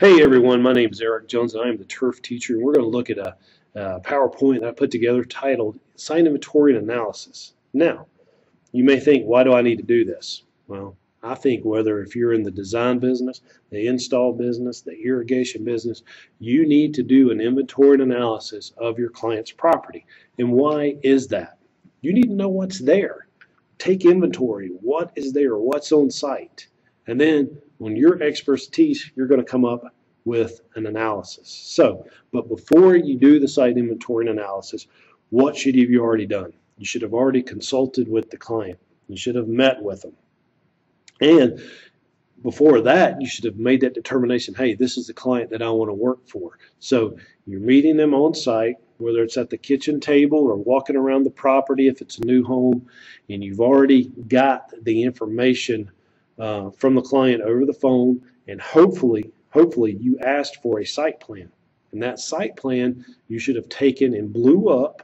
Hey everyone, my name is Eric Jones and I am the turf teacher we're going to look at a, a PowerPoint that I put together titled Site Inventory and Analysis. Now, you may think, why do I need to do this? Well, I think whether if you're in the design business, the install business, the irrigation business, you need to do an inventory and analysis of your client's property. And why is that? You need to know what's there. Take inventory. What is there? What's on site? And then on your expertise, you're going to come up with an analysis. So, but before you do the site inventory and analysis, what should you have already done? You should have already consulted with the client. You should have met with them. And before that, you should have made that determination, hey, this is the client that I want to work for. So you're meeting them on site, whether it's at the kitchen table or walking around the property if it's a new home, and you've already got the information uh, from the client over the phone, and hopefully, hopefully you asked for a site plan. And that site plan you should have taken and blew up,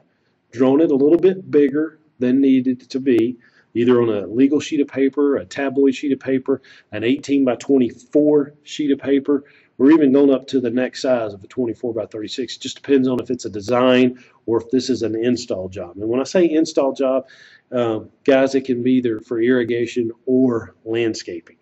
drawn it a little bit bigger than needed to be, either on a legal sheet of paper, a tabloid sheet of paper, an 18 by 24 sheet of paper, or even going up to the next size of a 24 by 36. It just depends on if it's a design or if this is an install job. And when I say install job, um, guys, it can be either for irrigation or landscaping.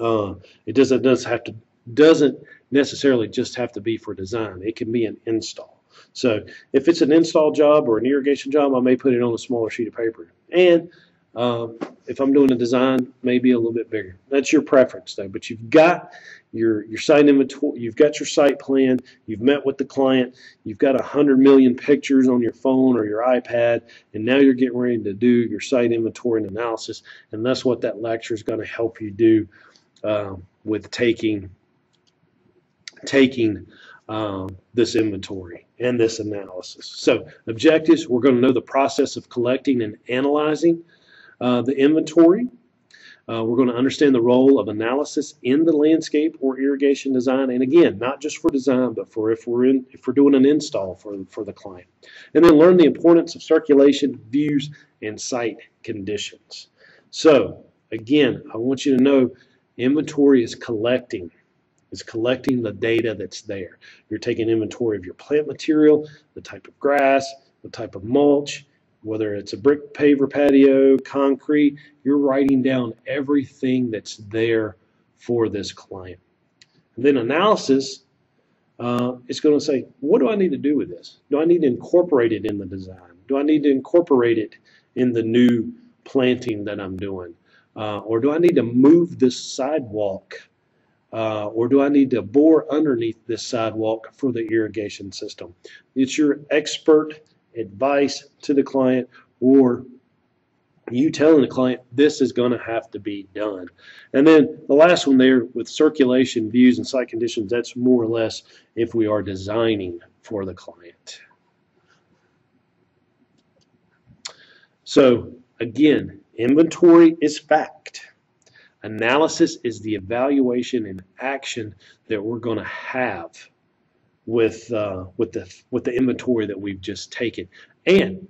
Uh, it doesn't does have to doesn't necessarily just have to be for design. It can be an install. So if it's an install job or an irrigation job, I may put it on a smaller sheet of paper. And um, if I'm doing a design, maybe a little bit bigger. That's your preference, though. But you've got your your site inventory, you've got your site plan, you've met with the client, you've got a hundred million pictures on your phone or your iPad, and now you're getting ready to do your site inventory and analysis. And that's what that lecture is going to help you do um, with taking taking um, this inventory and this analysis. So objectives: we're going to know the process of collecting and analyzing uh, the inventory. Uh, we're going to understand the role of analysis in the landscape or irrigation design, and again, not just for design, but for if we're in if we're doing an install for for the client, and then learn the importance of circulation, views, and site conditions. So again, I want you to know inventory is collecting is collecting the data that's there. You're taking inventory of your plant material, the type of grass, the type of mulch, whether it's a brick paver patio, concrete, you're writing down everything that's there for this client. And then analysis uh, is going to say, what do I need to do with this? Do I need to incorporate it in the design? Do I need to incorporate it in the new planting that I'm doing? Uh, or do I need to move this sidewalk? Uh, or do I need to bore underneath this sidewalk for the irrigation system? It's your expert advice to the client or you telling the client this is going to have to be done. And then the last one there with circulation, views, and site conditions, that's more or less if we are designing for the client. So again, inventory is fact. Analysis is the evaluation and action that we're going to have with uh, with the with the inventory that we've just taken. And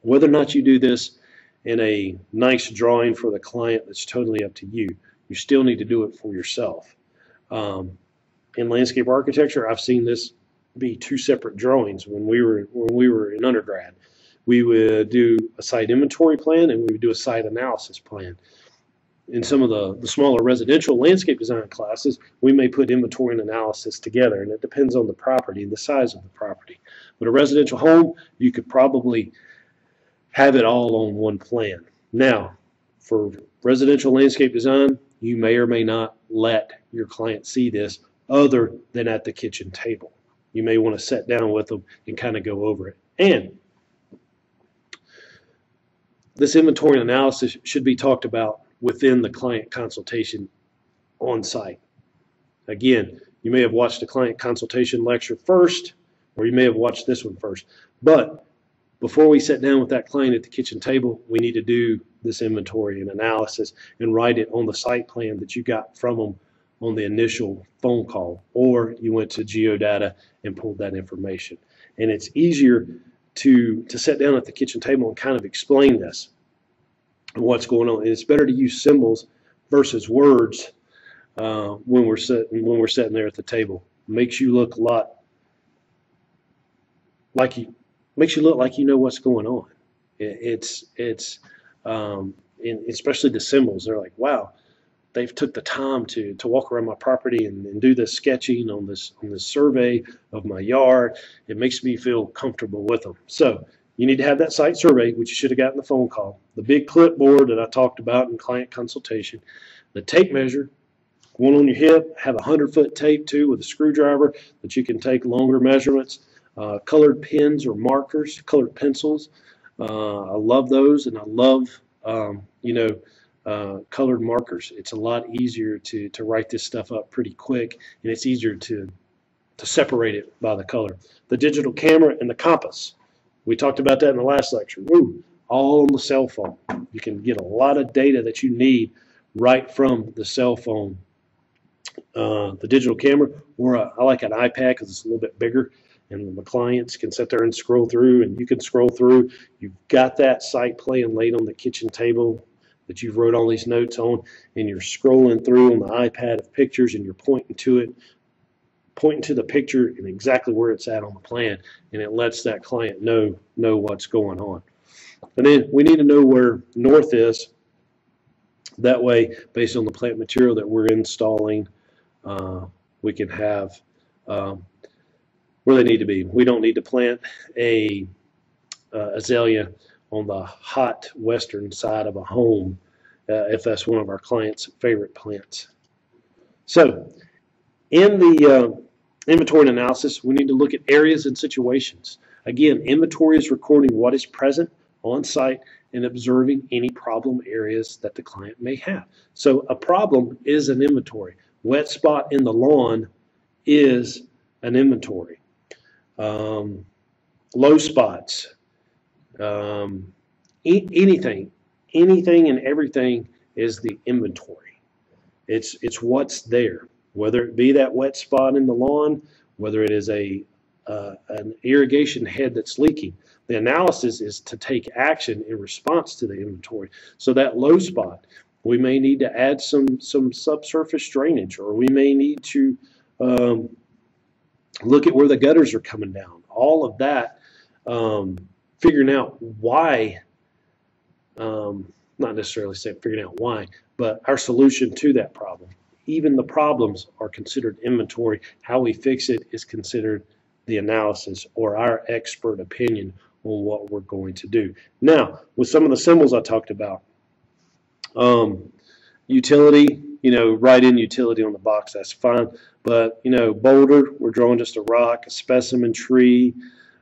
whether or not you do this in a nice drawing for the client, that's totally up to you. You still need to do it for yourself. Um, in landscape architecture, I've seen this be two separate drawings. When we were when we were in undergrad, we would do a site inventory plan and we would do a site analysis plan in some of the, the smaller residential landscape design classes, we may put inventory and analysis together, and it depends on the property and the size of the property. But a residential home, you could probably have it all on one plan. Now, for residential landscape design, you may or may not let your client see this other than at the kitchen table. You may want to sit down with them and kind of go over it. And this inventory and analysis should be talked about within the client consultation on site. Again, you may have watched the client consultation lecture first, or you may have watched this one first. But before we sit down with that client at the kitchen table, we need to do this inventory and analysis and write it on the site plan that you got from them on the initial phone call, or you went to Geodata and pulled that information. And it's easier to, to sit down at the kitchen table and kind of explain this what's going on. And it's better to use symbols versus words uh, when we're sitting when we're sitting there at the table. Makes you look a lot like you makes you look like you know what's going on. It, it's it's um, especially the symbols. They're like, wow, they've took the time to to walk around my property and, and do this sketching on this on this survey of my yard. It makes me feel comfortable with them. So you need to have that site survey, which you should have gotten the phone call. The big clipboard that I talked about in client consultation, the tape measure, one on your hip, have a hundred foot tape too with a screwdriver that you can take longer measurements. Uh, colored pens or markers, colored pencils. Uh, I love those, and I love um, you know uh, colored markers. It's a lot easier to to write this stuff up pretty quick, and it's easier to to separate it by the color. The digital camera and the compass. We talked about that in the last lecture. All on the cell phone. You can get a lot of data that you need right from the cell phone. Uh, the digital camera, or a, I like an iPad because it's a little bit bigger and the clients can sit there and scroll through and you can scroll through. You've got that site playing late on the kitchen table that you've wrote all these notes on and you're scrolling through on the iPad of pictures and you're pointing to it, pointing to the picture and exactly where it's at on the plan and it lets that client know know what's going on. And then we need to know where north is. That way, based on the plant material that we're installing, uh, we can have um, where they need to be. We don't need to plant a uh, azalea on the hot western side of a home uh, if that's one of our clients' favorite plants. So, in the inventory analysis, we need to look at areas and situations. Again, inventory is recording what is present on site and observing any problem areas that the client may have. So, a problem is an inventory. Wet spot in the lawn is an inventory um, low spots, um, e anything, anything and everything is the inventory. It's it's what's there, whether it be that wet spot in the lawn, whether it is a uh, an irrigation head that's leaking. The analysis is to take action in response to the inventory. So that low spot, we may need to add some some subsurface drainage, or we may need to um, look at where the gutters are coming down. All of that, um, figuring out why, um, not necessarily say figuring out why, but our solution to that problem. Even the problems are considered inventory. How we fix it is considered the analysis or our expert opinion on what we're going to do. Now, with some of the symbols I talked about, um, utility, you know, write in utility on the box, that's fine. But, you know, boulder, we're drawing just a rock, a specimen tree.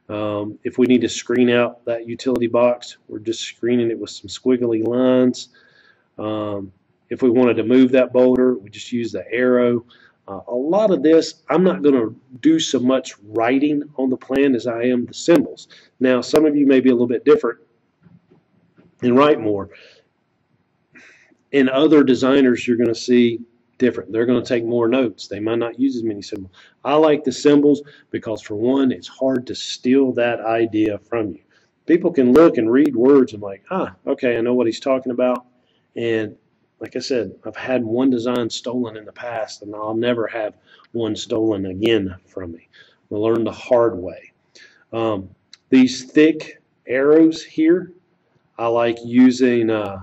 Um, if we need to screen out that utility box, we're just screening it with some squiggly lines. Um, if we wanted to move that boulder, we just use the arrow. Uh, a lot of this, I'm not going to do so much writing on the plan as I am the symbols. Now, some of you may be a little bit different and write more. In other designers, you're going to see different. They're going to take more notes. They might not use as many symbols. I like the symbols because, for one, it's hard to steal that idea from you. People can look and read words and like, ah, okay, I know what he's talking about. And like I said, I've had one design stolen in the past, and I'll never have one stolen again from me. We learn the hard way. Um, these thick arrows here, I like using uh,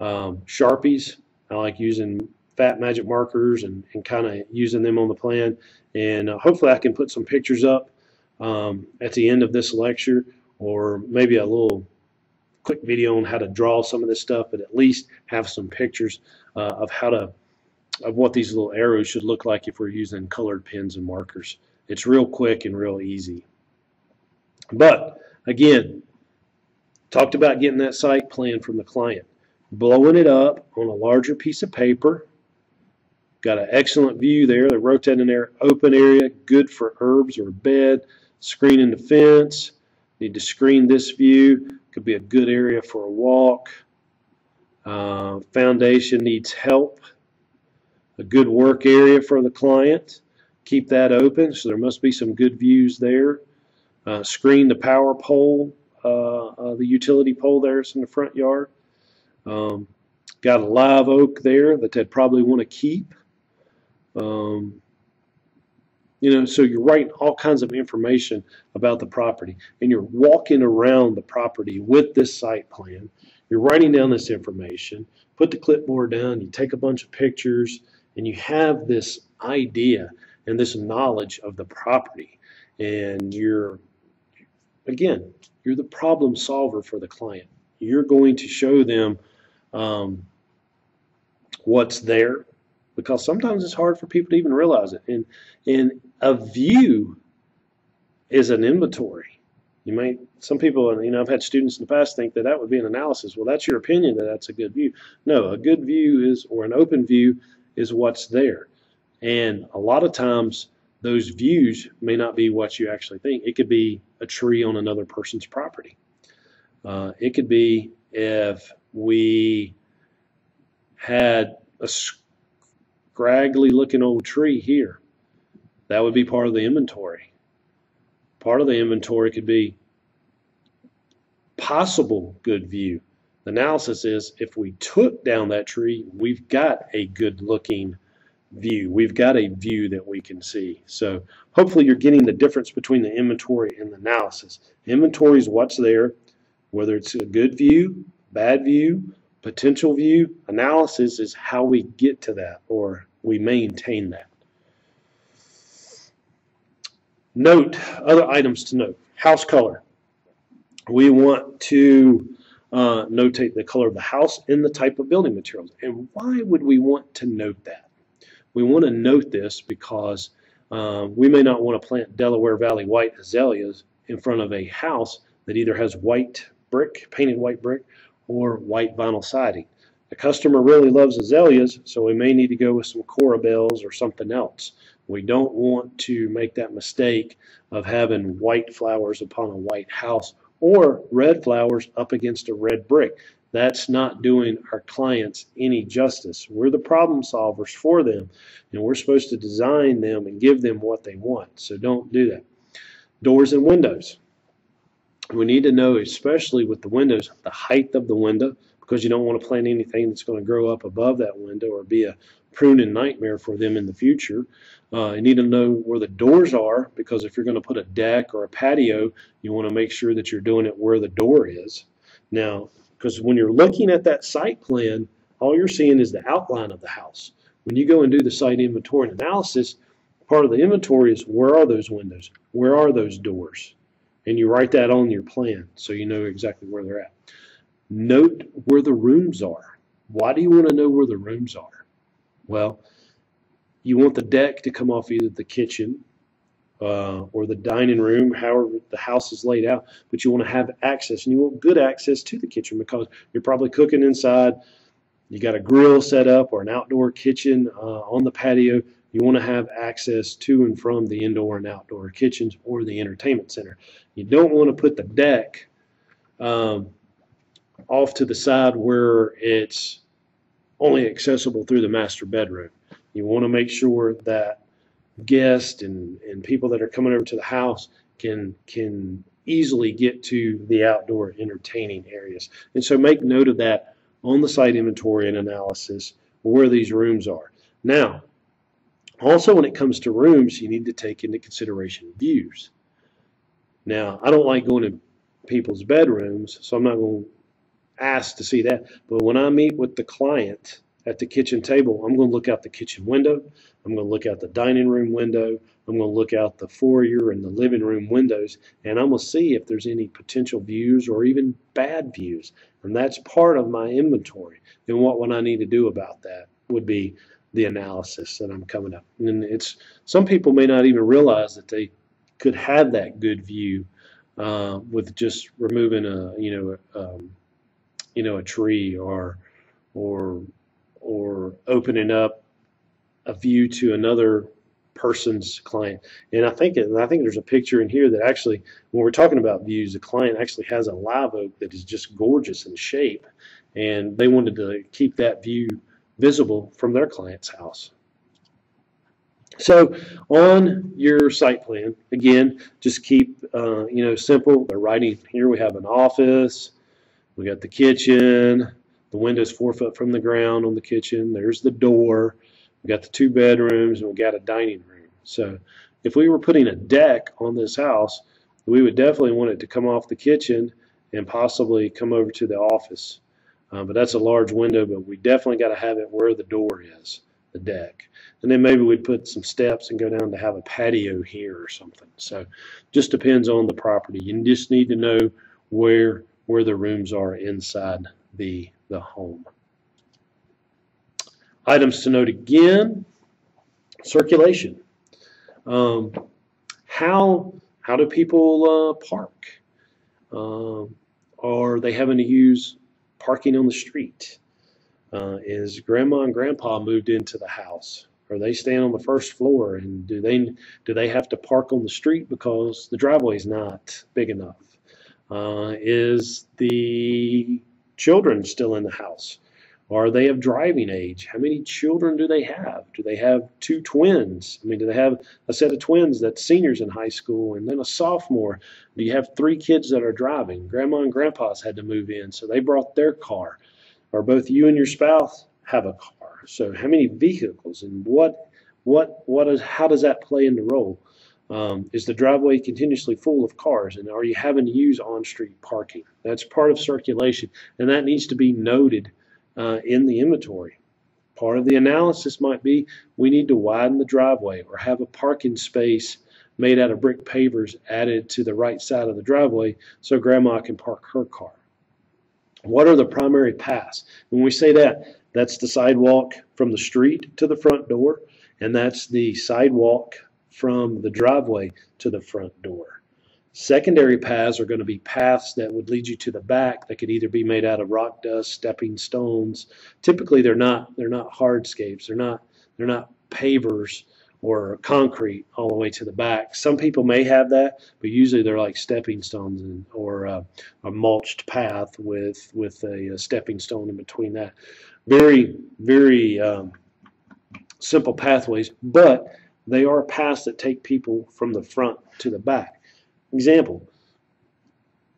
um, Sharpies. I like using fat magic markers and, and kind of using them on the plan. And uh, hopefully I can put some pictures up um, at the end of this lecture or maybe a little quick video on how to draw some of this stuff, but at least have some pictures uh, of how to of what these little arrows should look like if we're using colored pens and markers. It's real quick and real easy. But again, talked about getting that site plan from the client, blowing it up on a larger piece of paper Got an excellent view there. The rotating there, open area, good for herbs or bed. Screening the fence. Need to screen this view. Could be a good area for a walk. Uh, foundation needs help. A good work area for the client. Keep that open. So there must be some good views there. Uh, screen the power pole, uh, uh the utility pole there. In the front yard. Um, got a live oak there that they'd probably want to keep. Um, you know, so you're writing all kinds of information about the property, and you're walking around the property with this site plan. You're writing down this information. Put the clipboard down. You take a bunch of pictures, and you have this idea and this knowledge of the property. And you're, again, you're the problem solver for the client. You're going to show them um, what's there because sometimes it's hard for people to even realize it. And, and a view is an inventory. You might, some people, you know, I've had students in the past think that that would be an analysis. Well, that's your opinion that that's a good view. No, a good view is, or an open view is what's there. And a lot of times those views may not be what you actually think. It could be a tree on another person's property. Uh, it could be if we had a scraggly looking old tree here. That would be part of the inventory. Part of the inventory could be possible good view. The analysis is if we took down that tree, we've got a good looking view. We've got a view that we can see. So hopefully you're getting the difference between the inventory and the analysis. Inventory is what's there, whether it's a good view, bad view, potential view. Analysis is how we get to that or we maintain that. Note, other items to note. House color. We want to uh, notate the color of the house and the type of building materials. And why would we want to note that? We want to note this because uh, we may not want to plant Delaware Valley white azaleas in front of a house that either has white brick, painted white brick, or white vinyl siding. The customer really loves azaleas, so we may need to go with some corabelles or something else. We don't want to make that mistake of having white flowers upon a white house or red flowers up against a red brick. That's not doing our clients any justice. We're the problem solvers for them, and we're supposed to design them and give them what they want. So don't do that. Doors and windows. We need to know, especially with the windows, the height of the window, because you don't want to plant anything that's going to grow up above that window or be a pruning nightmare for them in the future. Uh, you need to know where the doors are because if you're going to put a deck or a patio, you want to make sure that you're doing it where the door is. Now, because when you're looking at that site plan, all you're seeing is the outline of the house. When you go and do the site inventory and analysis, part of the inventory is where are those windows? Where are those doors? And you write that on your plan so you know exactly where they're at. Note where the rooms are. Why do you want to know where the rooms are? Well, you want the deck to come off either the kitchen uh, or the dining room, however the house is laid out, but you want to have access and you want good access to the kitchen because you're probably cooking inside. You got a grill set up or an outdoor kitchen uh, on the patio. You want to have access to and from the indoor and outdoor kitchens or the entertainment center. You don't want to put the deck um, off to the side where it's only accessible through the master bedroom. You want to make sure that guests and, and people that are coming over to the house can can easily get to the outdoor entertaining areas. And so make note of that on the site inventory and analysis where these rooms are. Now, also when it comes to rooms, you need to take into consideration views. Now, I don't like going to people's bedrooms, so I'm not going to asked to see that. But when I meet with the client at the kitchen table, I'm going to look out the kitchen window. I'm going to look out the dining room window. I'm going to look out the foyer and the living room windows, and I'm going to see if there's any potential views or even bad views. And that's part of my inventory. And what would I need to do about that would be the analysis that I'm coming up. And it's some people may not even realize that they could have that good view uh, with just removing a you know um, you know a tree or or or opening up a view to another person's client. And I think it, I think there's a picture in here that actually, when we're talking about views, the client actually has a live oak that is just gorgeous in shape, and they wanted to keep that view visible from their client's house. So on your site plan, again, just keep uh, you know simple. They're writing here. We have an office, we got the kitchen. The window's four foot from the ground on the kitchen. There's the door. we got the two bedrooms, and we got a dining room. So if we were putting a deck on this house, we would definitely want it to come off the kitchen and possibly come over to the office. Uh, but that's a large window, but we definitely got to have it where the door is, the deck. And then maybe we'd put some steps and go down to have a patio here or something. So just depends on the property. You just need to know where where the rooms are inside the the home. Items to note again, circulation. Um, how how do people uh, park? Um, are they having to use parking on the street? Uh, is grandma and grandpa moved into the house? Are they staying on the first floor? And do they do they have to park on the street because the driveway is not big enough? Uh, is the children still in the house? Are they of driving age? How many children do they have? Do they have two twins? I mean, do they have a set of twins that's seniors in high school and then a sophomore? Do you have three kids that are driving? Grandma and grandpa's had to move in, so they brought their car. Or both you and your spouse have a car. So how many vehicles and what what what is how does that play into the role? Um, is the driveway continuously full of cars and are you having to use on-street parking? That's part of circulation and that needs to be noted uh, in the inventory. Part of the analysis might be we need to widen the driveway or have a parking space made out of brick pavers added to the right side of the driveway so grandma can park her car. What are the primary paths? When we say that, that's the sidewalk from the street to the front door, and that's the sidewalk from the driveway to the front door. Secondary paths are going to be paths that would lead you to the back that could either be made out of rock dust, stepping stones. Typically they're not they're not hardscapes. They're not they're not pavers or concrete all the way to the back. Some people may have that, but usually they're like stepping stones and, or uh, a mulched path with with a, a, stepping stone in between that. Very very um, simple pathways, but they are paths that take people from the front to the back. Example,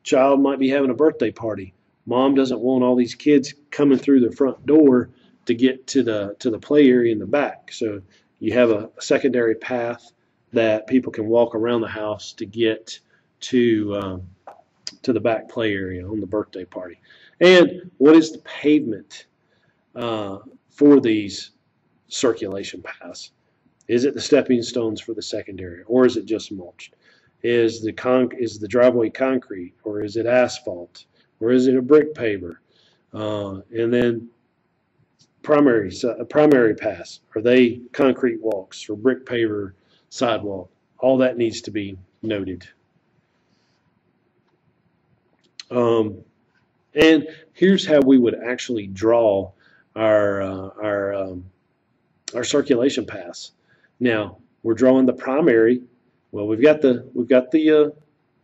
child might be having a birthday party. Mom doesn't want all these kids coming through the front door to get to the to the play area in the back. So you have a, secondary path that people can walk around the house to get to um, to the back play area on the birthday party. And what is the pavement uh, for these circulation paths? Is it the stepping stones for the secondary, or is it just mulched? Is the con is the driveway concrete or is it asphalt or is it a brick paver? Uh, and then primary uh, primary pass are they concrete walks or brick paver sidewalk? All that needs to be noted. Um, and here's how we would actually draw our uh, our um, our circulation pass. Now we're drawing the primary well, we've got the we've got the uh,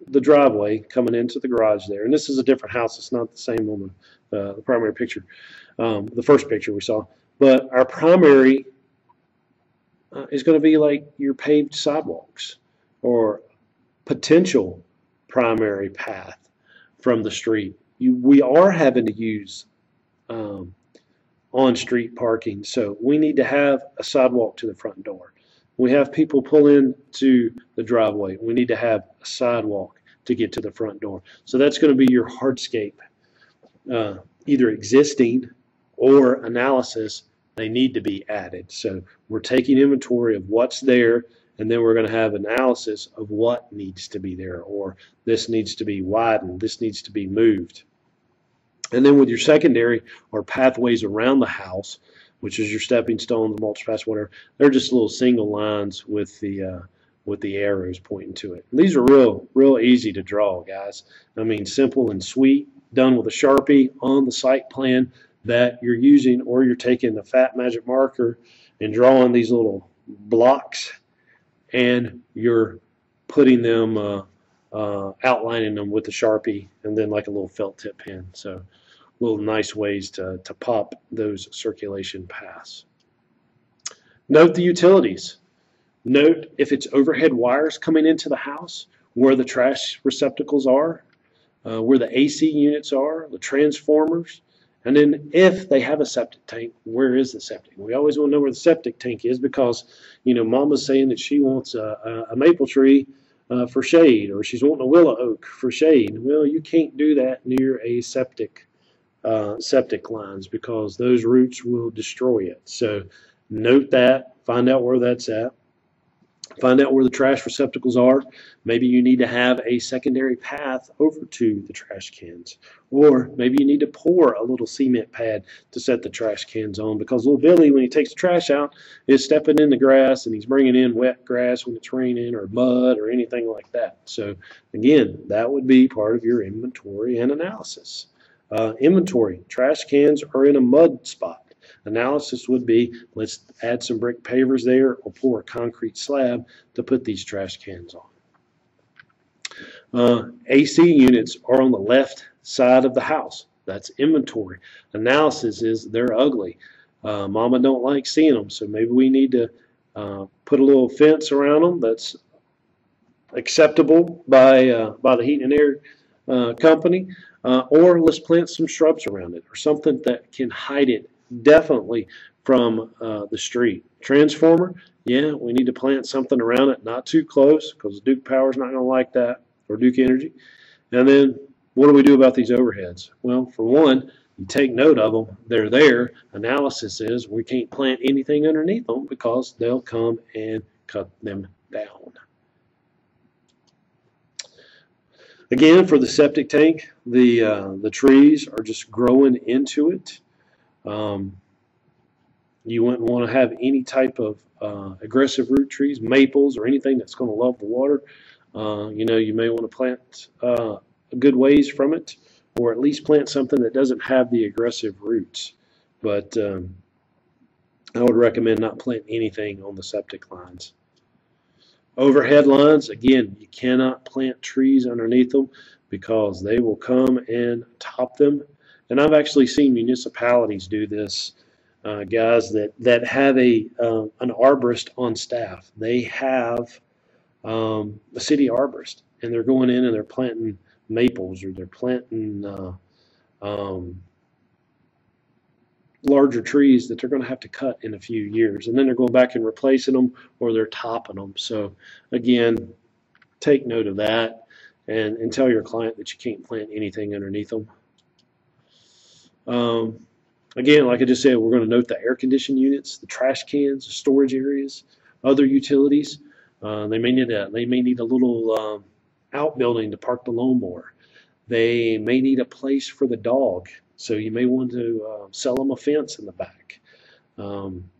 the driveway coming into the garage there, and this is a different house. It's not the same on the, uh, the primary picture, um, the first picture we saw. But our primary uh, is going to be like your paved sidewalks or potential primary path from the street. You, we are having to use um, on-street parking, so we need to have a sidewalk to the front door. We have people pull into the driveway. We need to have a sidewalk to get to the front door. So that's going to be your hardscape, uh, either existing or analysis. They need to be added. So we're taking inventory of what's there, and then we're going to have analysis of what needs to be there, or this needs to be widened, this needs to be moved. And then with your secondary or pathways around the house, which is your stepping stones, mulch paths, whatever. They're just little single lines with the uh, with the arrows pointing to it. these are real, real easy to draw, guys. I mean, simple and sweet, done with a Sharpie on the site plan that you're using, or you're taking the fat magic marker and drawing these little blocks, and you're putting them, uh, uh, outlining them with the Sharpie, and then like a little felt tip pen. So little nice ways to, to pop those circulation paths. Note the utilities. Note if it's overhead wires coming into the house, where the trash receptacles are, uh, where the AC units are, the transformers, And then if they have a septic tank, where is the septic? We always want to know where the septic tank is because, you know, mama's saying that she wants a, a maple tree uh, for shade or she's wanting a willow oak for shade. Well, you can't do that near a septic uh, septic lines because those roots will destroy it. So note that, find out where that's at. Find out where the trash receptacles are. Maybe you need to have a secondary path over to the trash cans. Or maybe you need to pour a little cement pad to set the trash cans on because little Billy, when he takes the trash out, is stepping in the grass and he's bringing in wet grass when it's raining or mud or anything like that. So again, that would be part of your inventory and analysis. Uh, inventory, trash cans are in a mud spot. Analysis would be let's add some brick pavers there or pour a concrete slab to put these trash cans on. Uh, AC units are on the left side of the house. That's inventory. Analysis is they're ugly. Uh, mama don't like seeing them, so maybe we need to uh, put a little fence around them that's acceptable by uh, by the heat and air uh, company, uh, or let's plant some shrubs around it or something that can hide it definitely from uh, the street. Transformer, yeah, we need to plant something around it, not too close, because Duke Power's not going to like that, or Duke Energy. And then, what do we do about these overheads? Well, for one, you take note of them. They're there. Analysis is we can't plant anything underneath them because they'll come and cut them down. Again, for the septic tank, the uh, the trees are just growing into it. Um, you wouldn't want to have any type of uh, aggressive root trees, maples, or anything that's going to love the water. Uh, you know, you may want to plant uh, a good ways from it, or at least plant something that doesn't have the aggressive roots. But um, I would recommend not planting anything on the septic lines. Overhead lines, again, you cannot plant trees underneath them because they will come and top them and I've actually seen municipalities do this, uh, guys that that have a uh, an arborist on staff. They have um, a city arborist, and they're going in and they're planting maples or they're planting uh, um, larger trees that they're going to have to cut in a few years, and then they're going back and replacing them or they're topping them. So again, take note of that and, and tell your client that you can't plant anything underneath them. Um, again, like I just said, we're going to note the air conditioning units, the trash cans, the storage areas, other utilities. Uh, they may need a they may need a little um, outbuilding to park the lawnmower. They may need a place for the dog, so you may want to uh, sell them a fence in the back. Um,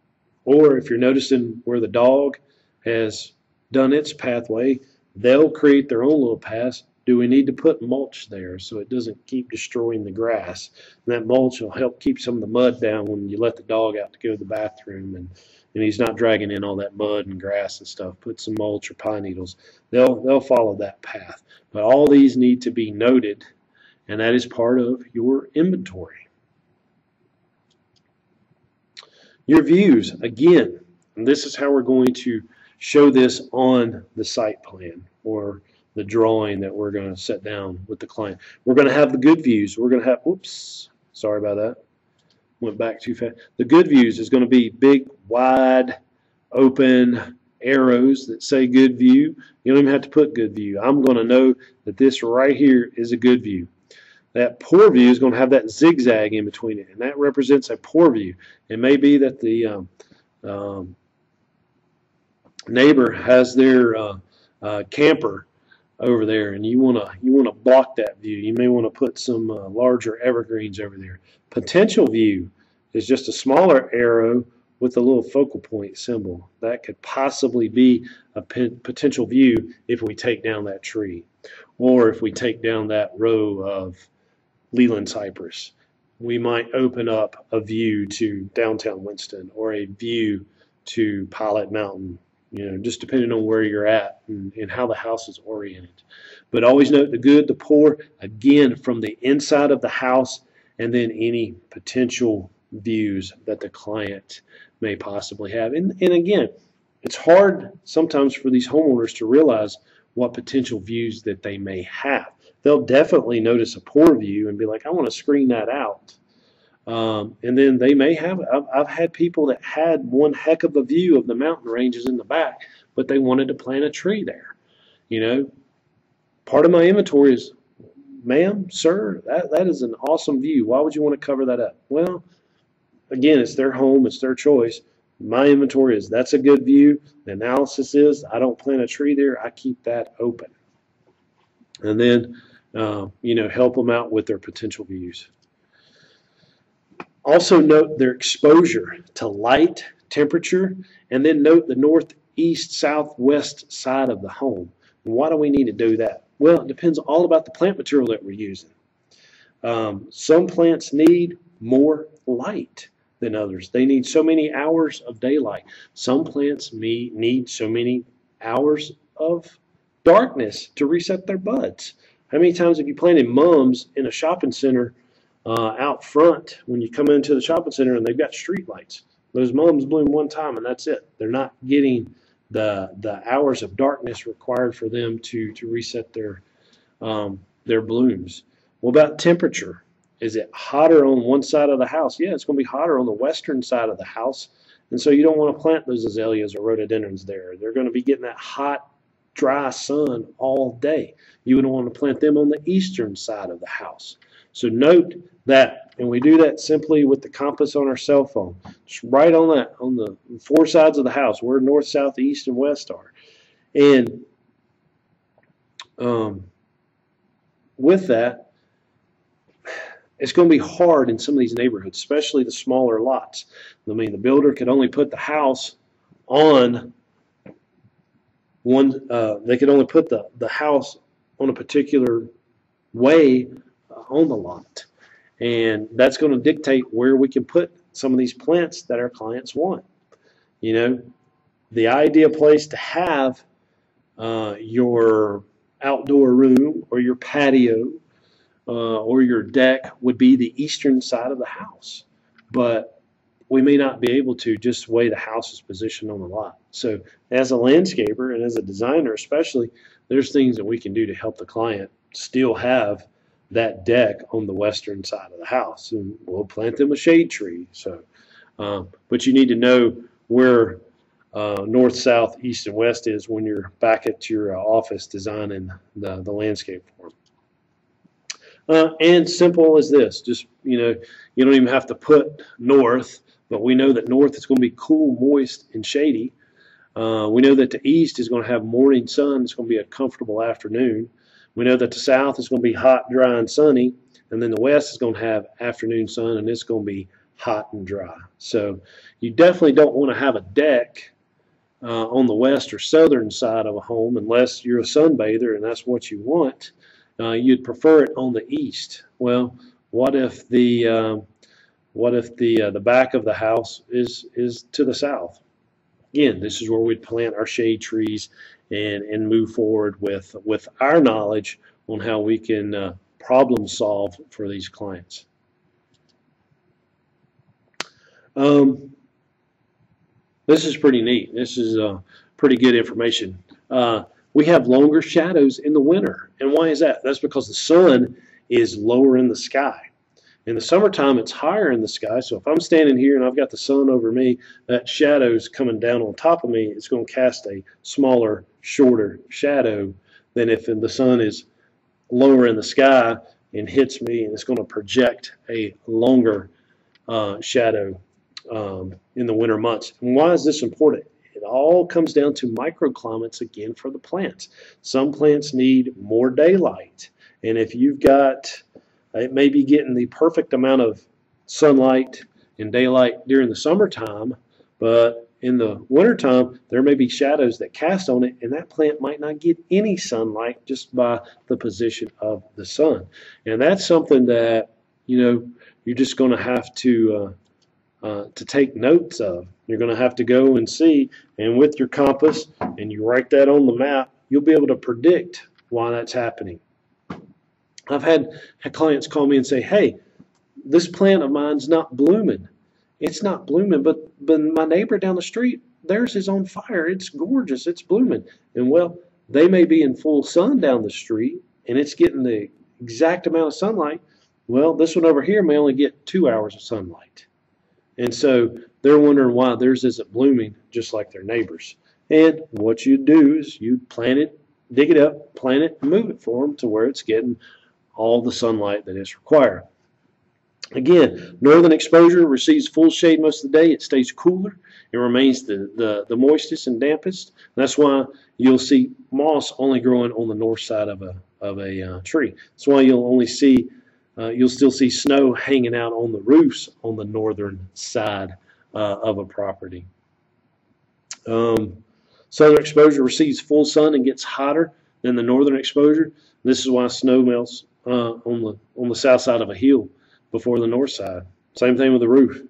or if you're noticing where the dog has done its pathway, they'll create their own little path do we need to put mulch there so it doesn't keep destroying the grass? And that mulch will help keep some of the mud down when you let the dog out to go to the bathroom and, and he's not dragging in all that mud and grass and stuff. Put some mulch or pine needles. They'll, they'll follow that path. But all these need to be noted and that is part of your inventory. Your views, again, this is how we're going to show this on the site plan or the drawing that we're going to set down with the client. We're going to have the good views. We're going to have, oops, sorry about that. Went back too fast. The good views is going to be big, wide, open arrows that say good view. You don't even have to put good view. I'm going to know that this right here is a good view. That poor view is going to have that zigzag in between it, and that represents a poor view. It may be that the um, um, neighbor has their uh, uh, camper over there and you want to you want to block that view. You may want to put some uh, larger evergreens over there. Potential view is just a smaller arrow with a little focal point symbol. That could possibly be a potential view if we take down that tree or if we take down that row of Leyland cypress we might open up a view to downtown Winston or a view to Pilot Mountain you know, just depending on where you're at and, and, how the house is oriented. But always note the good, the poor, again, from the inside of the house, and then any potential views that the client may possibly have. And, and again, it's hard sometimes for these homeowners to realize what potential views that they may have. They'll definitely notice a poor view and be like, I want to screen that out. Um, and then they may have, I've, I've had people that had one heck of a view of the mountain ranges in the back, but they wanted to plant a tree there. You know, part of my inventory is, ma'am, sir, that, that is an awesome view. Why would you want to cover that up? Well, again, it's their home, it's their choice. My inventory is that's a good view. The analysis is I don't plant a tree there, I keep that open. And then, uh, you know, help them out with their potential views. Also note their exposure to light, temperature, and then note the northeast, southwest side of the home. Why do we need to do that? Well, it depends all about the plant material that we're using. Um, some plants need more light than others. They need so many hours of daylight. Some plants need so many hours of darkness to reset their buds. How many times have you planted mums in a shopping center uh, out front when you come into the shopping center and they've got street lights? Those mums bloom one time and that's it. They're not getting the the hours of darkness required for them to to reset their um, their blooms. What about temperature? Is it hotter on one side of the house? Yeah, it's going to be hotter on the western side of the house. And so you don't want to plant those azaleas or rhododendrons there. They're going to be getting that hot, dry sun all day. You would want to plant them on the eastern side of the house. So note that, and we do that simply with the compass on our cell phone. Just right on that, on the four sides of the house, where north, south, east, and west are. And um, with that, it's going to be hard in some of these neighborhoods, especially the smaller lots. I mean, the builder could only put the house on one, uh, they could only put the, the house on a particular way uh, on the lot. And that's going to dictate where we can put some of these plants that our clients want. You know, the ideal place to have uh, your outdoor room or your patio uh, or your deck would be the eastern side of the house. But we may not be able to just the way the house is positioned on the lot. So as a landscaper and as a designer especially, there's things that we can do to help the client still have that deck on the western side of the house. And we'll plant them a shade tree. So, um, but you need to know where uh, north, south, east, and west is when you're back at your uh, office designing the, the landscape for them. Uh, and simple as this, just, you know, you don't even have to put north, but we know that north is going to be cool, moist, and shady. Uh, we know that the east is going to have morning sun. It's going to be a comfortable afternoon. We know that the south is going to be hot, dry, and sunny. And then the west is going to have afternoon sun, and it's going to be hot and dry. So you definitely don't want to have a deck uh, on the west or southern side of a home unless you're a sunbather and that's what you want uh, you'd prefer it on the east. Well, what if the uh, what if the uh, the back of the house is is to the south? Again, this is where we'd plant our shade trees and and move forward with with our knowledge on how we can uh, problem solve for these clients. Um, this is pretty neat. This is uh, pretty good information. Uh, we have longer shadows in the winter. And why is that? That's because the sun is lower in the sky. In the summertime, it's higher in the sky. So if I'm standing here and I've got the sun over me, that shadow's coming down on top of me, it's going to cast a smaller, shorter shadow than if the sun is lower in the sky and hits me, and it's going to project a longer uh, shadow um, in the winter months. And why is this important? It all comes down to microclimates again for the plants. Some plants need more daylight. And if you've got, it may be getting the perfect amount of sunlight and daylight during the summertime, but in the wintertime, there may be shadows that cast on it, and that plant might not get any sunlight just by the position of the sun. And that's something that, you know, you're just going to have to uh, uh, to take notes of. You're going to have to go and see, and with your compass, and you write that on the map, you'll be able to predict why that's happening. I've had, clients call me and say, hey, this plant of mine's not blooming. It's not blooming, but, but my neighbor down the street, theirs is on fire. It's gorgeous. It's blooming. And well, they may be in full sun down the street, and it's getting the exact amount of sunlight, Well, this one over here may only get two hours of sunlight. And so they're wondering why theirs isn't blooming just like their neighbors. And what you do is you plant it, dig it up, plant it, move it for them to where it's getting all the sunlight that is required. Again, northern exposure receives full shade most of the day. It stays cooler. It remains the, the, the moistest and dampest. That's why you'll see moss only growing on the north side of a, of a uh, tree. That's why you'll only see, uh, you'll still see snow hanging out on the roofs on the northern side uh, of a property. Um, southern exposure receives full sun and gets hotter than the northern exposure. This is why snow melts uh, on the on the south side of a hill before the north side. Same thing with the roof.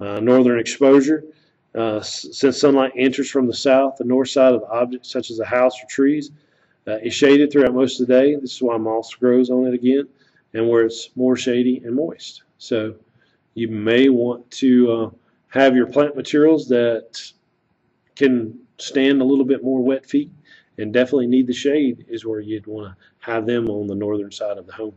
Uh, northern exposure, uh, since sunlight enters from the south, the north side of the object, such as a house or trees, uh, is shaded throughout most of the day. This is why moss grows on it again, and where it's more shady and moist. So you may want to uh, have your plant materials that can stand a little bit more wet feet and definitely need the shade is where you'd want to have them on the northern side of the home.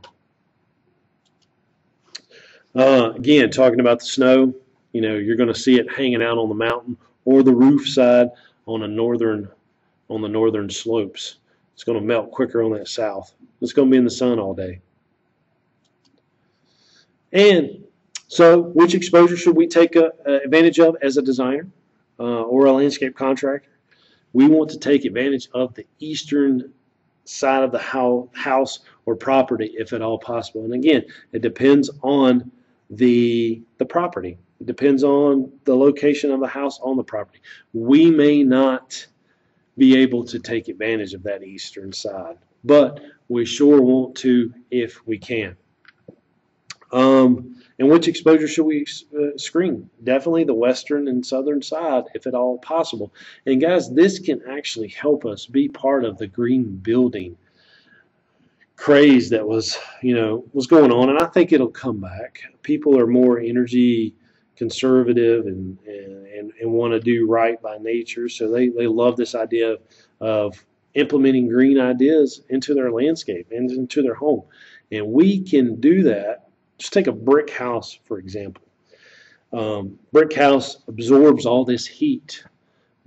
Uh, again, talking about the snow, you know, you're going to see it hanging out on the mountain or the roof side on a northern on the northern slopes. It's going to melt quicker on that south. It's going to be in the sun all day. And so, which exposure should we take a advantage of as a designer uh, or a landscape contractor? We want to take advantage of the eastern side of the house or property if at all possible. And again, it depends on the the property. It depends on the location of the house on the property. We may not be able to take advantage of that eastern side, but we sure want to if we can. Um, and which exposure should we uh, screen? Definitely the western and southern side, if at all possible. And guys, this can actually help us be part of the green building craze that was, you know, was going on, and I think it'll come back. People are more energy conservative and and, and want to do right by nature, so they, they love this idea of, of implementing green ideas into their landscape and into their home. And we can do that. Just take a brick house, for example. Um, brick house absorbs all this heat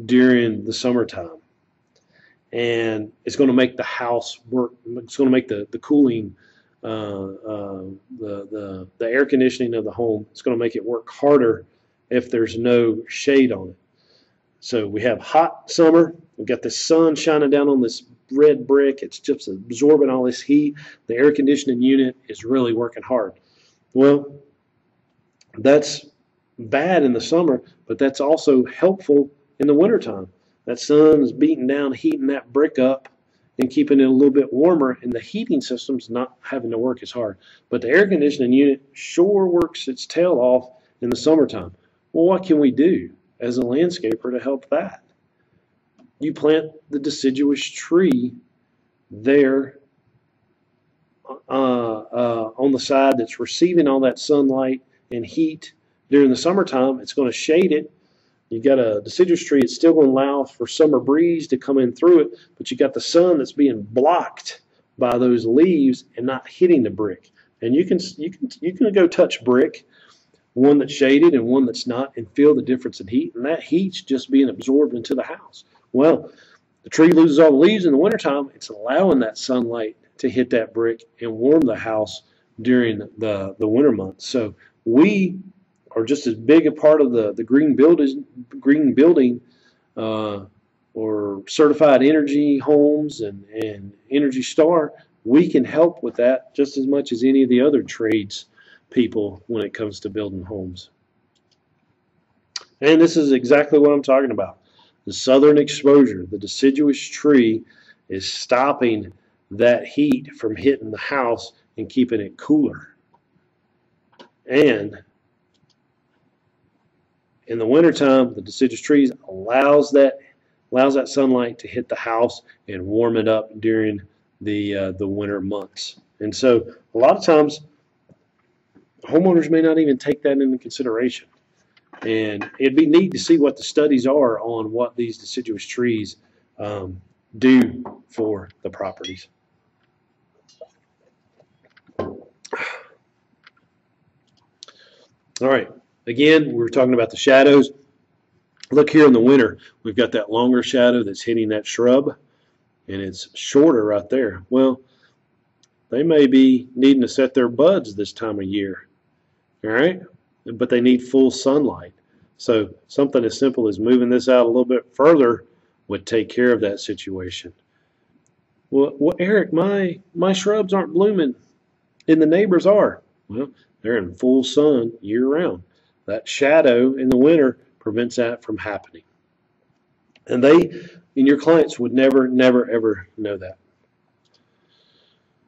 during the summertime and it's going to make the house work. It's going to make the the cooling, uh, uh, the the the air conditioning of the home. It's going to make it work harder if there's no shade on it. So we have hot summer. We've got the sun shining down on this red brick. It's just absorbing all this heat. The air conditioning unit is really working hard. Well, that's bad in the summer, but that's also helpful in the wintertime that sun is beating down, heating that brick up and keeping it a little bit warmer, and the heating system's not having to work as hard. But the air conditioning unit sure works its tail off in the summertime. Well, what can we do as a landscaper to help that? You plant the deciduous tree there Uh, uh, on the side that's receiving all that sunlight and heat during the summertime. It's going to shade it You've got a deciduous tree, it's still going to allow for summer breeze to come in through it, but you've got the sun that's being blocked by those leaves and not hitting the brick. And you can you can you can go touch brick, one that's shaded and one that's not, and feel the difference in heat. And that heat's just being absorbed into the house. Well, the tree loses all the leaves in the wintertime. It's allowing that sunlight to hit that brick and warm the house during the, the winter months. So we are just as big a part of the, the green building, green building uh, or certified energy homes and, and Energy Star, we can help with that just as much as any of the other trades people when it comes to building homes. And this is exactly what I'm talking about. The southern exposure, the deciduous tree is stopping that heat from hitting the house and keeping it cooler. And in the wintertime, the deciduous trees allows that allows that sunlight to hit the house and warm it up during the uh, the winter months. And so a lot of times homeowners may not even take that into consideration. And it'd be neat to see what the studies are on what these deciduous trees um, do for the properties. All right. Again, we were talking about the shadows. Look here in the winter, we've got that longer shadow that's hitting that shrub, and it's shorter right there. Well, they may be needing to set their buds this time of year. All right? But they need full sunlight. So something as simple as moving this out a little bit further would take care of that situation. Well, well Eric, my my shrubs aren't blooming, and the neighbors are. Well, they're in full sun year round. That shadow in the winter prevents that from happening. And they, and your clients would never, never, ever know that.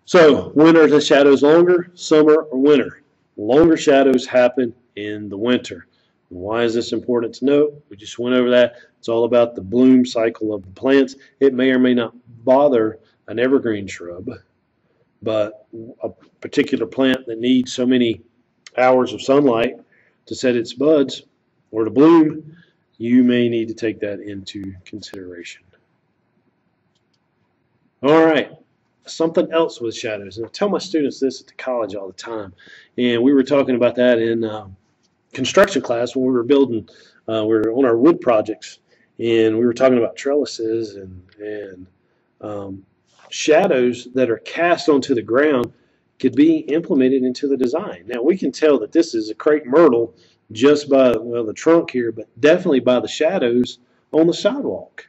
So, winter the shadows longer? Summer or winter? Longer shadows happen in the winter. Why is this important to note? We just went over that. It's all about the bloom cycle of the plants. It may or may not bother an evergreen shrub, but a particular plant that needs so many hours of sunlight to set its buds or to bloom, you may need to take that into consideration. All right, something else with shadows. And I tell my students this at the college all the time. And we were talking about that in uh, construction class when we were building, uh, we were on our wood projects. And we were talking about trellises and, and um, shadows that are cast onto the ground could be implemented into the design. Now we can tell that this is a crepe myrtle just by well the trunk here, but definitely by the shadows on the sidewalk.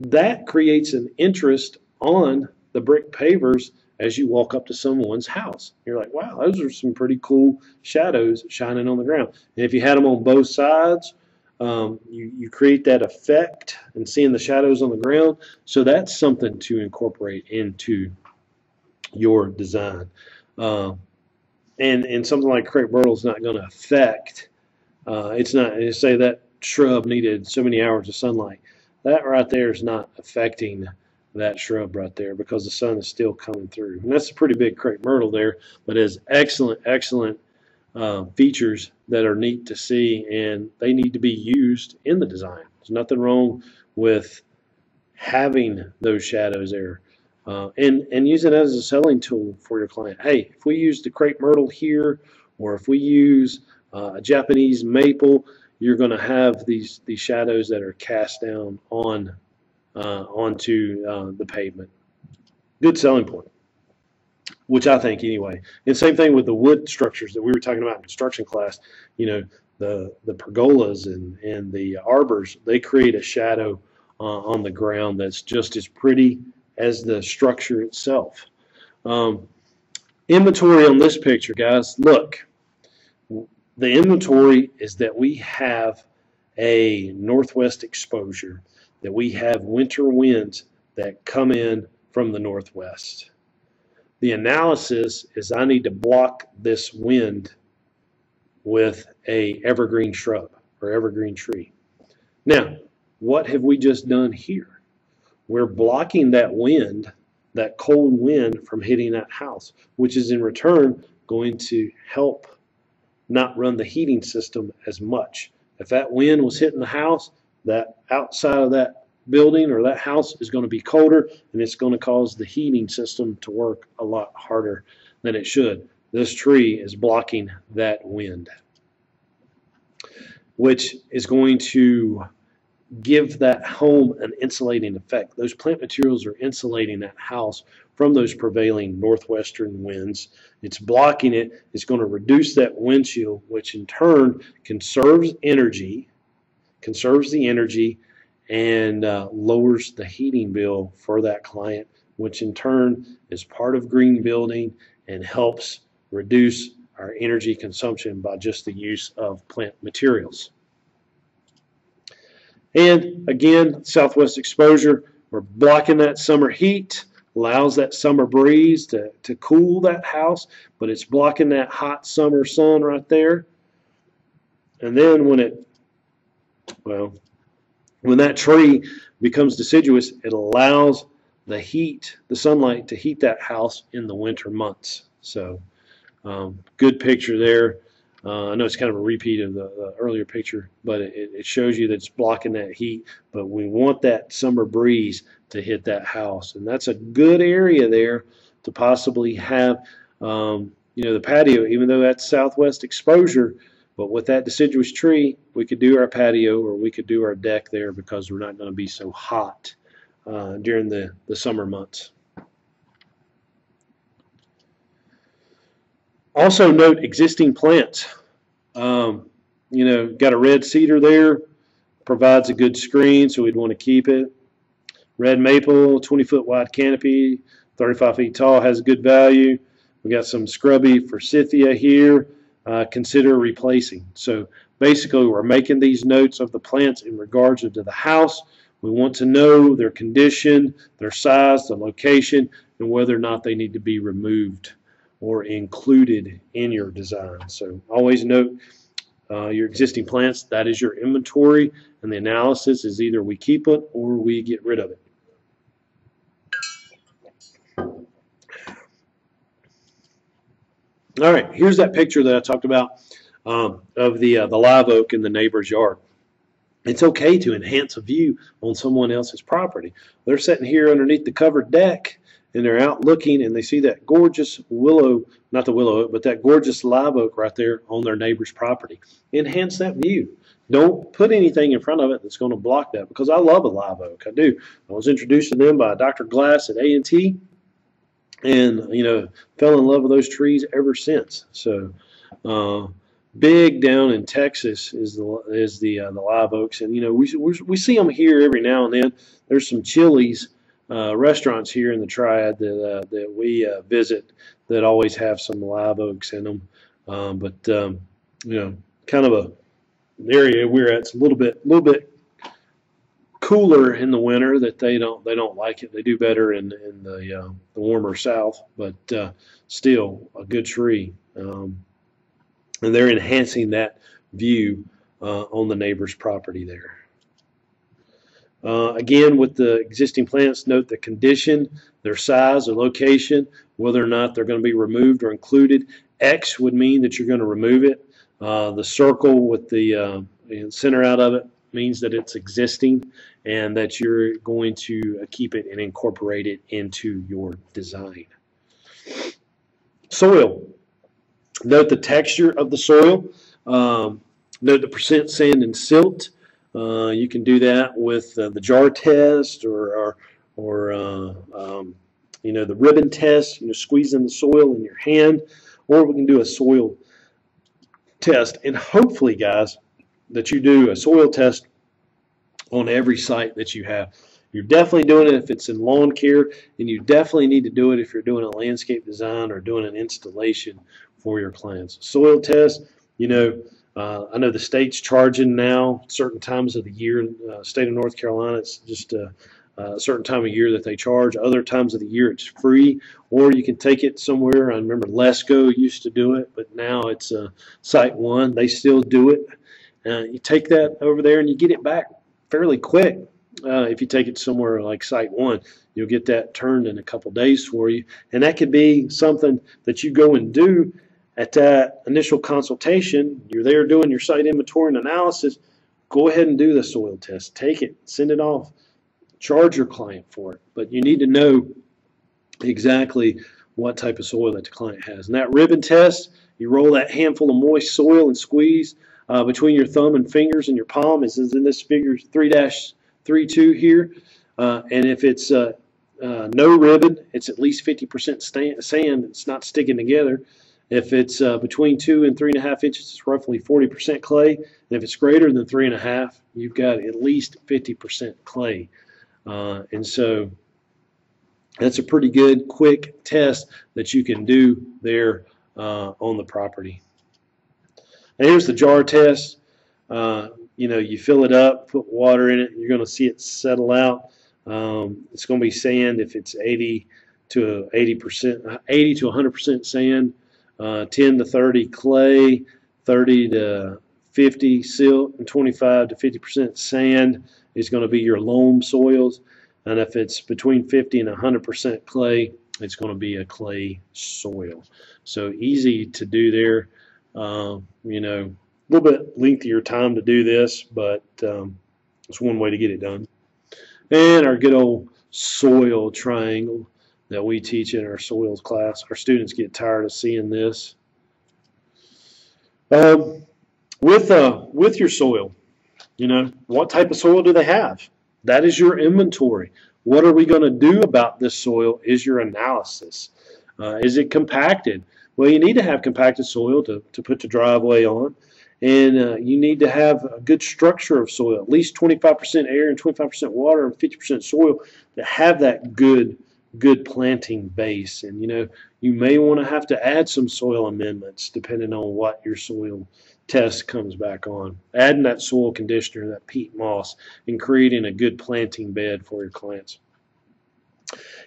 That creates an interest on the brick pavers as you walk up to someone's house. You're like, wow, those are some pretty cool shadows shining on the ground. And if you had them on both sides, um, you, you create that effect and seeing the shadows on the ground. So that's something to incorporate into your design. Uh, and and something like crepe myrtle is not going to affect. Uh, it's not. Say that shrub needed so many hours of sunlight. That right there is not affecting that shrub right there because the sun is still coming through. And that's a pretty big crepe myrtle there, but has excellent, excellent uh, features that are neat to see, and they need to be used in the design. There's nothing wrong with having those shadows there uh, and and use it as a selling tool for your client. Hey, if we use the crepe myrtle here, or if we use uh, a Japanese maple, you're going to have these these shadows that are cast down on uh, onto uh, the pavement. Good selling point, which I think anyway. And same thing with the wood structures that we were talking about in construction class. You know, the the pergolas and and the arbors they create a shadow uh, on the ground that's just as pretty as the structure itself. Um, inventory on this picture, guys, look. The inventory is that we have a northwest exposure, that we have winter winds that come in from the northwest. The analysis is I need to block this wind with a evergreen shrub or evergreen tree. Now, what have we just done here? we're blocking that wind, that cold wind from hitting that house, which is in return going to help not run the heating system as much. If that wind was hitting the house, that outside of that building or that house is going to be colder and it's going to cause the heating system to work a lot harder than it should. This tree is blocking that wind, which is going to give that home an insulating effect. Those plant materials are insulating that house from those prevailing northwestern winds. It's blocking it. It's going to reduce that wind chill, which in turn conserves energy, conserves the energy, and uh, lowers the heating bill for that client, which in turn is part of green building and helps reduce our energy consumption by just the use of plant materials. And again, southwest exposure, we're blocking that summer heat, allows that summer breeze to, to cool that house, but it's blocking that hot summer sun right there. And then when it, well, when that tree becomes deciduous, it allows the heat, the sunlight to heat that house in the winter months. So um, good picture there. Uh, I know it's kind of a repeat of the, the earlier picture, but it, it, shows you that it's blocking that heat. But we want that summer breeze to hit that house, and that's a good area there to possibly have, um, you know, the patio. Even though that's southwest exposure, But with that deciduous tree, we could do our patio or we could do our deck there because we're not going to be so hot uh, during the, the summer months. Also note existing plants. Um, you know, got a red cedar there, provides a good screen, so we'd want to keep it. Red maple, 20 foot wide canopy, 35 feet tall, has a good value. We got some scrubby forsythia here. Uh, consider replacing. So basically, we're making these notes of the plants in regards to the house. We want to know their condition, their size, the location, and whether or not they need to be removed or included in your design. So always note uh, your existing plants, that is your inventory, and the analysis is either we keep it or we get rid of it. All right, here's that picture that I talked about um, of the uh, the live oak in the neighbor's yard. It's okay to enhance a view on someone else's property. They're sitting here underneath the covered deck and they're out looking and they see that gorgeous willow, not the willow oak, but that gorgeous live oak right there on their neighbor's property. Enhance that view. Don't put anything in front of it that's going to block that because I love a live oak. I do. I was introduced to them by Dr. Glass at A&T and you know fell in love with those trees ever since. So uh, big down in Texas is the is the uh, the live oaks, and you know we, we we see them here every now and then. There's some Chili's uh, restaurants here in the Triad that uh, that we uh, visit that always have some live oaks in them. Um, but um, you know, kind of a area we're at. It's a little bit little bit cooler in the winter that they don't they don't like it. They do better in in the uh, the warmer south, but uh, still a good tree. Um, and they're enhancing that view uh, on the neighbor's property there. Uh, again, with the existing plants, note the condition, their size, their location, whether or not they're going to be removed or included. X would mean that you're going to remove it. Uh, the circle with the uh, center out of it means that it's existing and that you're going to uh, keep it and incorporate it into your design. Soil. Note the texture of the soil. Um, note the percent sand and silt. Uh, you can do that with uh, the jar test or, or, or uh, um, you know, the ribbon test, you know, squeezing the soil in your hand, or we can do a soil test. And hopefully, guys, that you do a soil test on every site that you have. You're definitely doing it if it's in lawn care, and you definitely need to do it if you're doing a landscape design or doing an installation for your clients. Soil test, you know, uh, I know the state's charging now certain times of the year. Uh, state of North Carolina, it's just a, a, certain time of year that they charge. Other times of the year, it's free, or you can take it somewhere. I remember Lesco used to do it, but now it's uh, SiteOne. They still do it. Uh, you take that over there and you get it back fairly quick. Uh, if you take it somewhere like SiteOne, you'll get that turned in a couple days for you. And that could be something that you go and do at that initial consultation. You're there doing your site inventory and analysis. Go ahead and do the soil test. Take it, send it off, charge your client for it. But you need to know exactly what type of soil that the client has. And that ribbon test, you roll that handful of moist soil and squeeze uh, between your thumb and fingers and your palm is, in this figure 3-32 here. Uh, and if it's uh, uh, no ribbon, it's at least 50% sand. It's not sticking together. If it's uh, between two and three and a half inches, it's roughly 40% clay. And if it's greater than three and a half, you've got at least 50% clay. Uh, and so that's a pretty good quick test that you can do there on the property. And here's the jar test. Uh, you know, you fill it up, put water in it, you're going to see it settle out. Um, it's going to be sand if it's 80 to 80 percent, 80 to 100 percent sand, uh, 10 to 30 clay, 30 to 50 silt, and 25 to 50 percent sand is going to be your loam soils. And if it's between 50 and 100 percent clay, it's going to be a clay soil. So easy to do there. Um, you know, a little bit lengthier time to do this, but um, it's one way to get it done. And our good old soil triangle that we teach in our soils class. Our students get tired of seeing this. Um, with uh with your soil, you know, what type of soil do they have? That is your inventory. What are we going to do about this soil is your analysis. Uh, is it compacted? Well, you need to have compacted soil to, to put the driveway on. And uh, you need to have a good structure of soil, at least 25% air and 25% water and 50% soil to have that good good planting base. And you know, you may want to have to add some soil amendments depending on what your soil test comes back on. Adding that soil conditioner, that peat moss, and creating a good planting bed for your clients.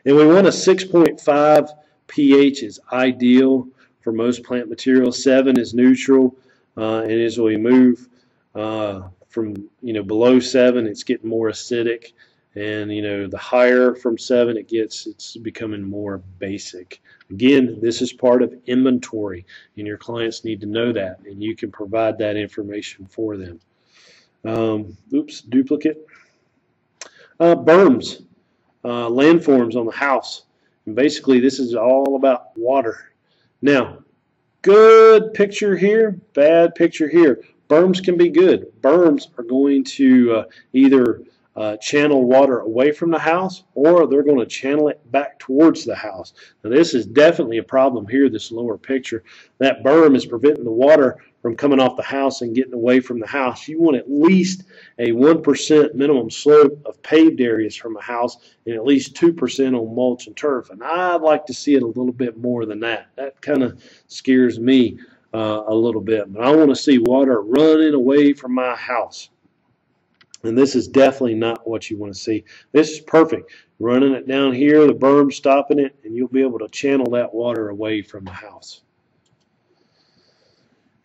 And we want a 6.5 pH is ideal for most plant materials. 7 is neutral, uh, and as we move uh, from you know below 7, it's getting more acidic. And you know the higher from seven it gets it's becoming more basic. Again this is part of inventory and your clients need to know that and you can provide that information for them. Um, oops duplicate. Uh, berms uh, landforms on the house. And basically this is all about water now good picture here bad picture here berms can be good berms are going to uh, either uh, channel water away from the house or they're going to channel it back towards the house. Now this is definitely a problem here, this lower picture. That berm is preventing the water from coming off the house and getting away from the house. You want at least a 1% minimum slope of paved areas from a house and at least 2% on mulch and turf. And I'd like to see it a little bit more than that. That kind of scares me uh, a little bit. But I want to see water running away from my house. And this is definitely not what you want to see. This is perfect. Running it down here, the berm stopping it, and you'll be able to channel that water away from the house.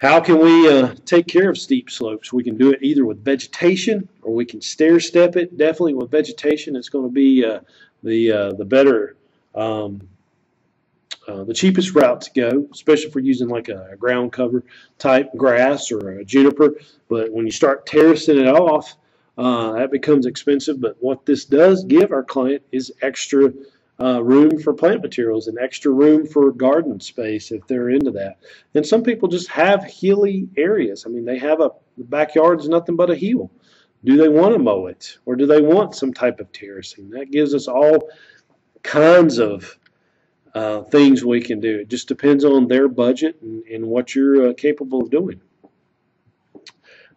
How can we uh, take care of steep slopes? We can do it either with vegetation or we can stair step it. Definitely with vegetation, it's going to be uh, the uh, the better, um, uh, the cheapest route to go, especially we're using like a ground cover type grass or a juniper. But when you start terracing it off, uh, that becomes expensive, but what this does give our client is extra uh, room for plant materials and extra room for garden space if they're into that. And some people just have hilly areas. I mean, they have a the backyard is nothing but a hill. Do they want to mow it or do they want some type of terracing? That gives us all kinds of uh, things we can do. It just depends on their budget and, and what you're uh, capable of doing.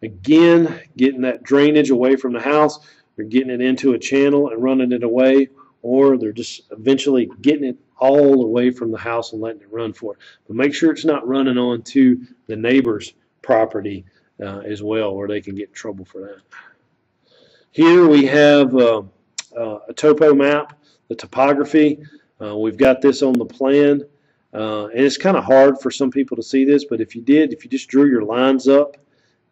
Again, getting that drainage away from the house, they're getting it into a channel and running it away, or they're just eventually getting it all away from the house and letting it run for it. But make sure it's not running onto the neighbor's property uh, as well, or they can get in trouble for that. Here we have uh, uh, a topo map, the topography. Uh, we've got this on the plan. Uh, and it's kind of hard for some people to see this, but if you did, if you just drew your lines up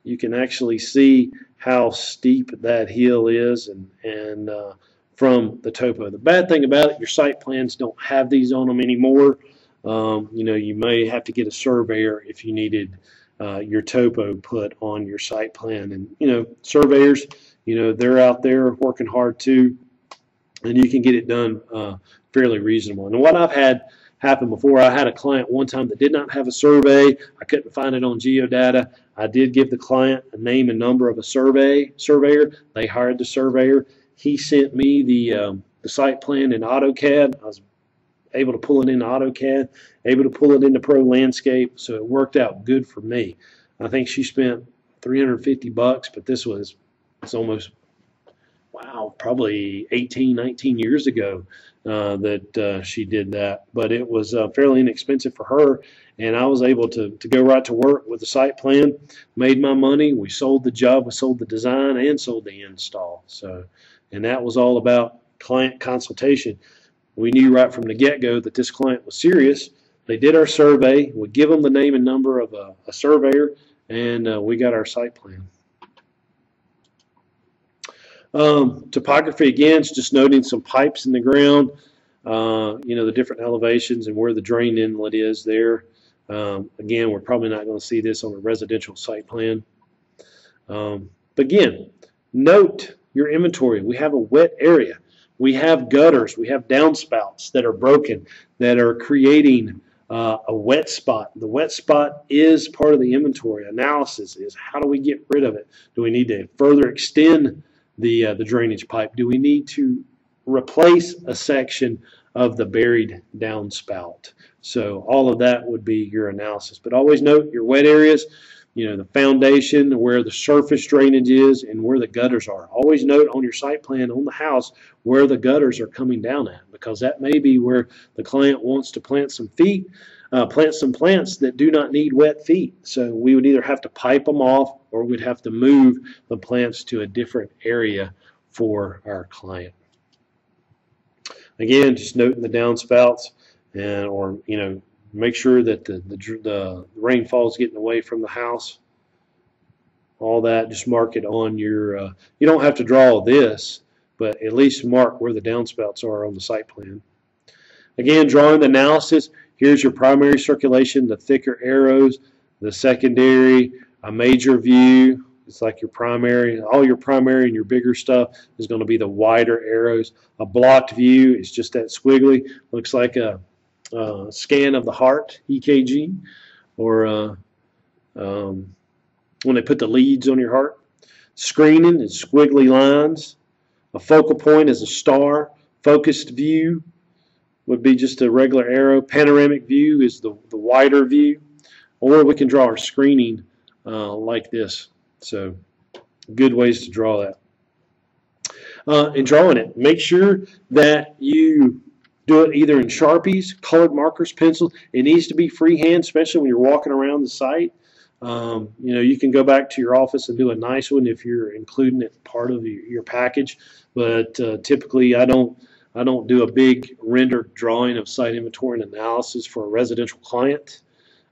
you can actually see how steep that hill is and, and uh, from the topo. The bad thing about it, your site plans don't have these on them anymore. Um, you know, you may have to get a surveyor if you needed uh, your topo put on your site plan. And, you know, surveyors, you know, they're out there working hard too, and you can get it done uh, fairly reasonable. And what I've had happen before. I had a client one time that did not have a survey. I couldn't find it on Geodata. I did give the client a name and number of a survey surveyor. They hired the surveyor. He sent me the um, the site plan in AutoCAD. I was able to pull it into AutoCAD, able to pull it into Pro Landscape, so it worked out good for me. I think she spent 350 bucks, but this was it's almost wow, probably 18, 19 years ago uh, that uh, she did that. But it was uh, fairly inexpensive for her, and I was able to, to go right to work with the site plan, made my money. We sold the job, we sold the design, and sold the install. So, and that was all about client consultation. We knew right from the get-go that this client was serious. They did our survey. We give them the name and number of a, a surveyor, and uh, we got our site plan. Um, topography again is just noting some pipes in the ground, uh, you know, the different elevations and where the drain inlet is there. Um, again, we're probably not going to see this on a residential site plan. Um, but again, note your inventory. We have a wet area. We have gutters. We have downspouts that are broken that are creating uh, a wet spot. The wet spot is part of the inventory analysis. Is how do we get rid of it? Do we need to further extend the uh, the drainage pipe? Do we need to replace a section of the buried downspout? So all of that would be your analysis. But always note your wet areas you know, the foundation, where the surface drainage is, and where the gutters are. Always note on your site plan on the house where the gutters are coming down at, because that may be where the client wants to plant some feet, uh, plant some plants that do not need wet feet. So we would either have to pipe them off or we'd have to move the plants to a different area for our client. Again, just noting the downspouts and or you know Make sure that the, the, the rainfall is getting away from the house. All that, just mark it on your, uh, you don't have to draw this, but at least mark where the downspouts are on the site plan. Again, drawing the analysis, here's your primary circulation, the thicker arrows, the secondary, a major view, it's like your primary, all your primary and your bigger stuff is going to be the wider arrows. A blocked view is just that squiggly, looks like a uh, scan of the heart, EKG, or uh, um, when they put the leads on your heart. Screening is squiggly lines. A focal point is a star. Focused view would be just a regular arrow. Panoramic view is the, the wider view. Or we can draw our screening uh, like this. So good ways to draw that. Uh, in drawing it, make sure that you do it either in Sharpies, colored markers, pencils. It needs to be freehand, especially when you're walking around the site. Um, you know, you can go back to your office and do a nice one if you're including it part of your, package. But uh, typically, I don't I don't do a big rendered drawing of site inventory and analysis for a residential client.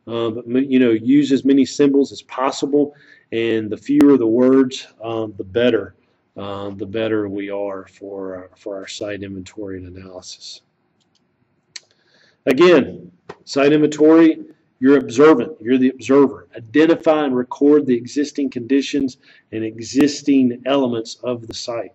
Uh, but you know, use as many symbols as possible, and the fewer the words, um, the better. Uh, the better we are for for our site inventory and analysis. Again, site inventory, you're observant, you're the observer. Identify and record the existing conditions and existing elements of the site.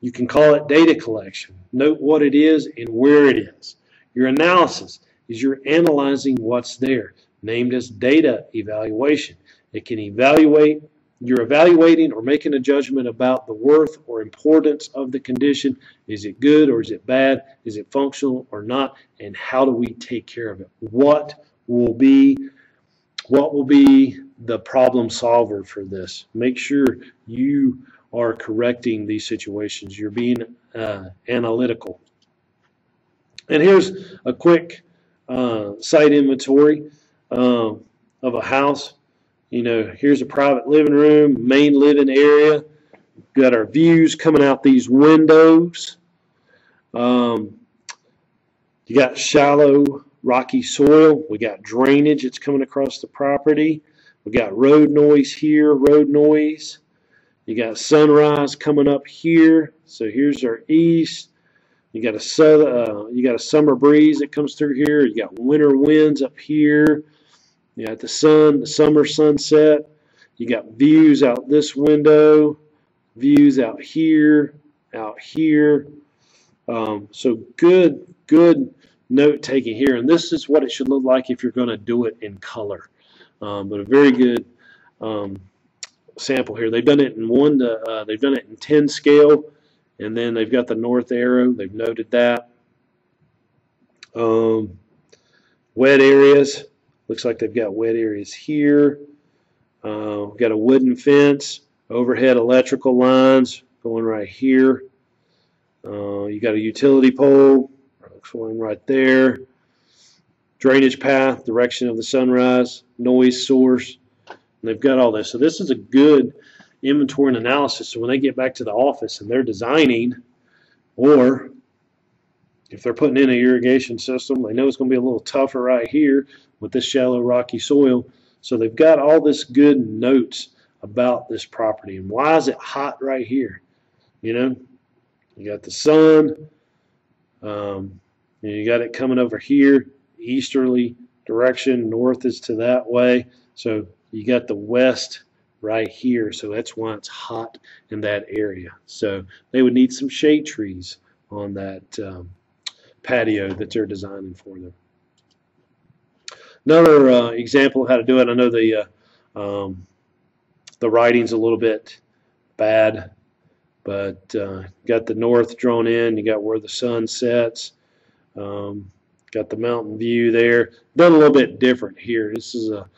You can call it data collection. Note what it is and where it is. Your analysis is you're analyzing what's there, named as data evaluation. It can evaluate you're evaluating or making a judgment about the worth or importance of the condition. Is it good or is it bad? Is it functional or not? And how do we take care of it? What will be what will be the problem solver for this? Make sure you are correcting these situations. You're being uh, analytical. And here's a quick uh, site inventory uh, of a house you know, here's a private living room, main living area. Got our views coming out these windows. Um, you got shallow, rocky soil. We got drainage that's coming across the property. We got road noise here, road noise. You got sunrise coming up here. So here's our east. You got a uh, you got a summer breeze that comes through here. You got winter winds up here. You got the sun, the summer sunset. You got views out this window, views out here, out here. Um, so good, good note taking here. And this is what it should look like if you're going to do it in color. Um, but a very good um, sample here. They've done it in one. To, uh, they've done it in 10 scale, and then they've got the north arrow. They've noted that. Um, wet areas. Looks like they've got wet areas here. Uh, got a wooden fence, overhead electrical lines going right here. Uh, you got a utility pole going right there. Drainage path, direction of the sunrise, noise source. They've got all this. So this is a good inventory and analysis. So when they get back to the office and they're designing, or if they're putting in an irrigation system, they know it's going to be a little tougher right here with this shallow rocky soil. So they've got all this good notes about this property. And why is it hot right here? You know, you got the sun, um, you got it coming over here, easterly direction, north is to that way. So you got the west right here. So that's why it's hot in that area. So they would need some shade trees on that um, patio that they're designing for them. Another uh, example of how to do it. I know the uh, um, the writing's a little bit bad, but uh, got the north drawn in. You got where the sun sets. Um, got the mountain view there. Done a little bit different here. This is a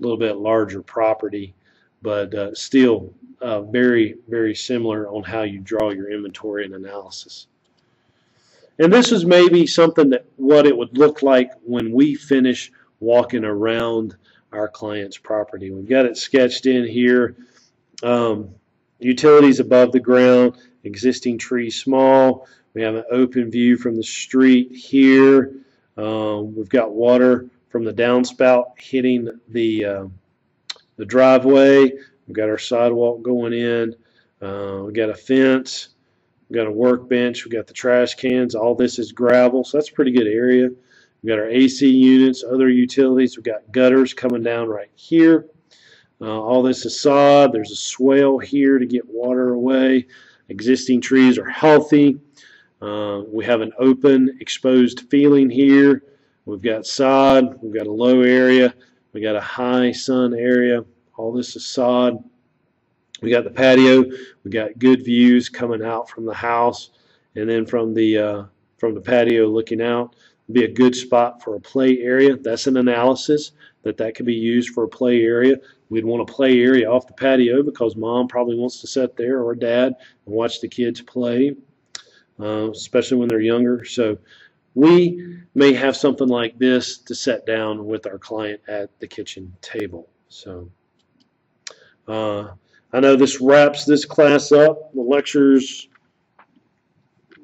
little bit larger property, but uh, still uh, very, very similar on how you draw your inventory and analysis. And this is maybe something that what it would look like when we finish walking around our client's property. We've got it sketched in here. Um, utilities above the ground, existing trees small. We have an open view from the street here. Um, we've got water from the downspout hitting the uh, the driveway. We've got our sidewalk going in. Uh, we've got a fence. We've got a workbench. We've got the trash cans. All this is gravel, so that's a pretty good area. We've got our AC units, other utilities. We've got gutters coming down right here. Uh, all this is sod. There's a swale here to get water away. Existing trees are healthy. Uh, we have an open, exposed feeling here. We've got sod. We've got a low area. We've got a high sun area. All this is sod. We got the patio. We got good views coming out from the house, and then from the uh, from the patio looking out. Be a good spot for a play area. That's an analysis that that could be used for a play area. We'd want a play area off the patio because mom probably wants to sit there or dad and watch the kids play, uh, especially when they're younger. So we may have something like this to set down with our client at the kitchen table. So uh, I know this wraps this class up. The lecture's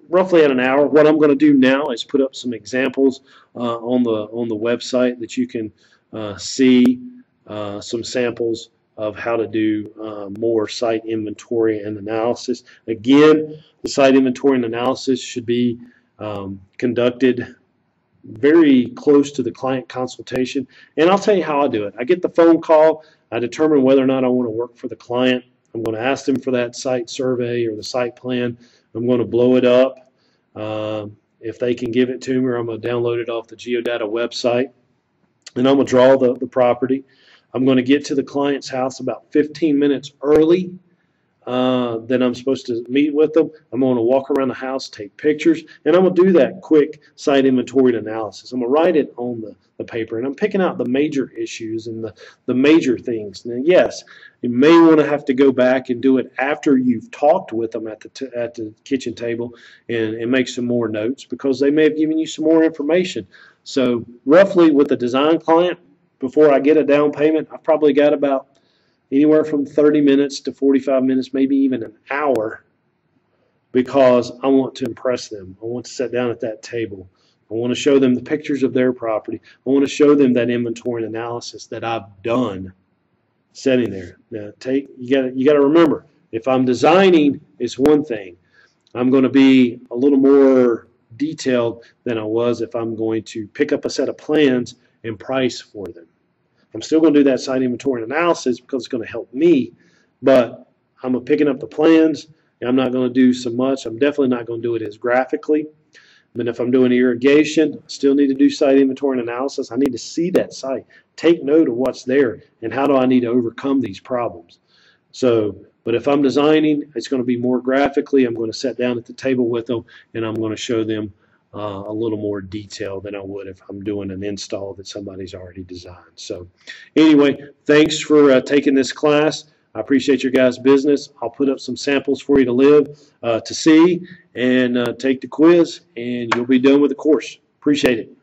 roughly at an hour. What I'm going to do now is put up some examples uh, on the on the website that you can uh, see uh, some samples of how to do uh, more site inventory and analysis. Again, the site inventory and analysis should be um, conducted very close to the client consultation. And I'll tell you how I do it. I get the phone call. I determine whether or not I want to work for the client. I'm going to ask them for that site survey or the site plan. I'm going to blow it up. Uh, if they can give it to me, I'm going to download it off the Geodata website. And I'm going to draw the, the property. I'm going to get to the client's house about 15 minutes early uh, then I'm supposed to meet with them. I'm going to walk around the house, take pictures, and I'm going to do that quick site inventory analysis. I'm going to write it on the, the paper, and I'm picking out the major issues and the, the major things. Now, yes, you may want to have to go back and do it after you've talked with them at the, at the kitchen table and, and make some more notes because they may have given you some more information. So roughly with a design client, before I get a down payment, I've probably got about anywhere from 30 minutes to 45 minutes, maybe even an hour, because I want to impress them. I want to sit down at that table. I want to show them the pictures of their property. I want to show them that inventory and analysis that I've done sitting there. Now, take you got you got to remember, if I'm designing, it's one thing. I'm going to be a little more detailed than I was if I'm going to pick up a set of plans and price for them. I'm still going to do that site inventory analysis because it's going to help me, but I'm picking up the plans and I'm not going to do so much. I'm definitely not going to do it as graphically. But if I'm doing irrigation, I still need to do site inventory and analysis. I need to see that site, take note of what's there, and how do I need to overcome these problems. So, but if I'm designing, it's going to be more graphically. I'm going to sit down at the table with them, and I'm going to show them uh, a little more detail than I would if I'm doing an install that somebody's already designed. So anyway, thanks for uh, taking this class. I appreciate your guys' business. I'll put up some samples for you to live, uh, to see, and uh, take the quiz, and you'll be done with the course. Appreciate it.